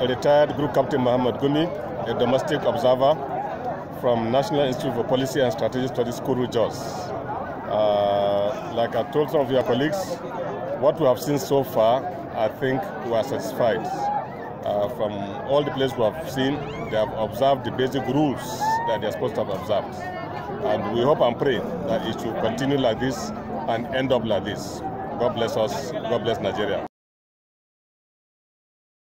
A retired Group Captain Muhammad Gumi, a domestic observer from National Institute for Policy and Strategic Studies, Kuru Jos. Uh, like I told some of your colleagues, what we have seen so far, I think we are satisfied. Uh, from all the places we have seen, they have observed the basic rules that they are supposed to have observed. And we hope and pray that it will continue like this and end up like this. God bless us. God bless Nigeria.